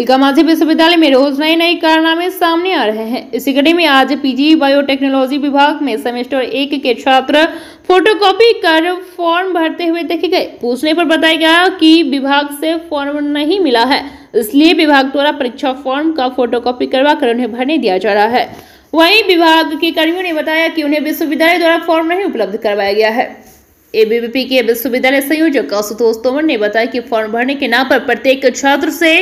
तिलका मांझी विश्वविद्यालय में रोज नए नए कारनामे सामने आ रहे हैं। इसी कड़ी में आज पीजी बायोटेक्नोलॉजी विभाग में सेमेस्टर एक के छात्र फोटोकॉपी कर फॉर्म भरते हुए देखे गए। पूछने पर बताया गया कि विभाग से फॉर्म नहीं मिला है, इसलिए विभाग द्वारा परीक्षा फॉर्म का फोटोकॉपी करवा कर उन्हें भरने दिया जा रहा है। वहीं विभाग के कर्मियों ने बताया कि उन्हें विश्वविद्यालय द्वारा फॉर्म नहीं उपलब्ध करवाया गया है। एबीवीपी के विश्वविद्यालय संयोजक आशुतोष तोमर ने बताया कि फॉर्म भरने के नाम पर प्रत्येक छात्र से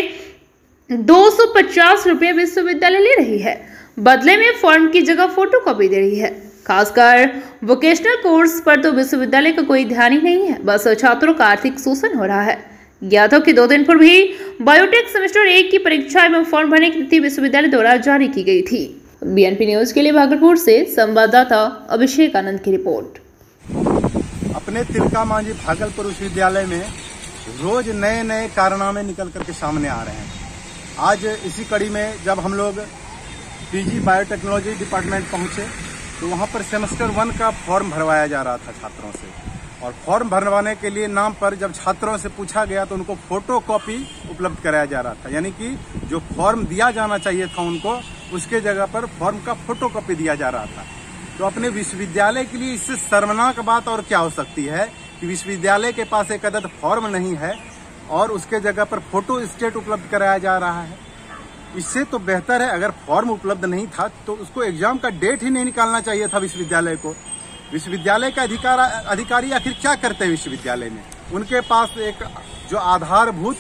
दो सौ पचास रुपये विश्वविद्यालय ले रही है। बदले में फॉर्म की जगह फ़ोटो कॉपी दे रही है। खासकर वोकेशनल कोर्स पर तो विश्वविद्यालय का कोई ध्यान ही नहीं है। बस छात्रों का आर्थिक शोषण हो रहा है। ज्ञात हो कि दो दिन पूर्व भी बायोटेक सेमेस्टर एक की परीक्षा एवं फॉर्म भरने की तिथि विश्वविद्यालय द्वारा जारी की गई थी। बीएनपी न्यूज़ के लिए भागलपुर से संवाददाता अभिषेक आनंद की रिपोर्ट। अपने तिलका मांझी भागलपुर विश्वविद्यालय में रोज नए नए कारनामे निकल करके सामने आ रहे हैं। आज इसी कड़ी में जब हम लोग पीजी बायोटेक्नोलॉजी डिपार्टमेंट पहुँचे तो वहाँ पर सेमेस्टर वन का फॉर्म भरवाया जा रहा था छात्रों से। और फॉर्म भरवाने के लिए नाम पर जब छात्रों से पूछा गया तो उनको फ़ोटो कॉपी उपलब्ध कराया जा रहा था। यानी कि जो फॉर्म दिया जाना चाहिए था उनको, उसके जगह पर फॉर्म का फ़ोटो कॉपी दिया जा रहा था। तो अपने विश्वविद्यालय के लिए इससे शर्मनाक बात और क्या हो सकती है कि विश्वविद्यालय के पास एक अदद फॉर्म नहीं है और उसके जगह पर फ़ोटो स्टेट उपलब्ध कराया जा रहा है। इससे तो बेहतर है अगर फॉर्म उपलब्ध नहीं था तो उसको एग्ज़ाम का डेट ही नहीं निकालना चाहिए था विश्वविद्यालय को। विश्वविद्यालय का अधिकार, अधिकारी आखिर क्या करते हैं विश्वविद्यालय में? उनके पास एक जो आधारभूत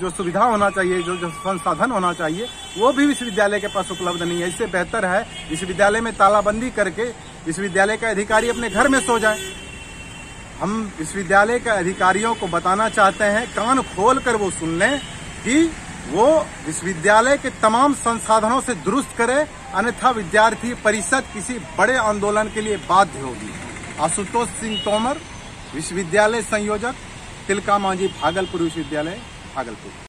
जो सुविधा होना चाहिए, जो जो संसाधन होना चाहिए, वो भी विश्वविद्यालय के पास उपलब्ध नहीं है। इससे बेहतर है, विश्वविद्यालय में तालाबंदी करके विश्वविद्यालय का अधिकारी अपने घर में सो जाए। हम विश्वविद्यालय के अधिकारियों को बताना चाहते हैं, कान खोल कर वो सुन लें कि वो विश्वविद्यालय के तमाम संसाधनों से दुरुस्त करे, अन्यथा विद्यार्थी परिषद किसी बड़े आंदोलन के लिए बाध्य होगी। आशुतोष सिंह तोमर, विश्वविद्यालय संयोजक, तिलका मांझी, भागलपुर विश्वविद्यालय, भागलपुर।